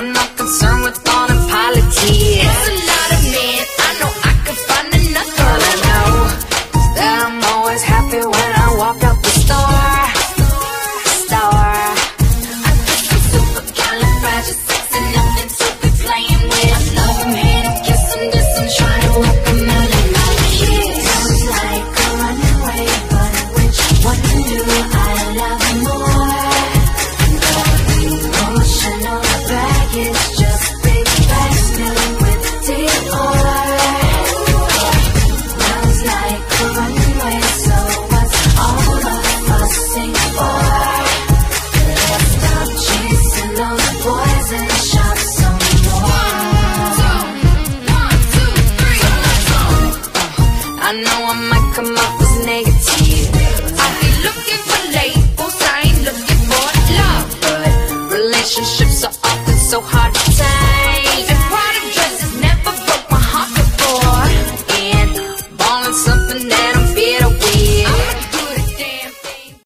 I'm not I know I might come up as negative. I be looking for labels, I ain't looking for love. But relationships are often so hard to tell.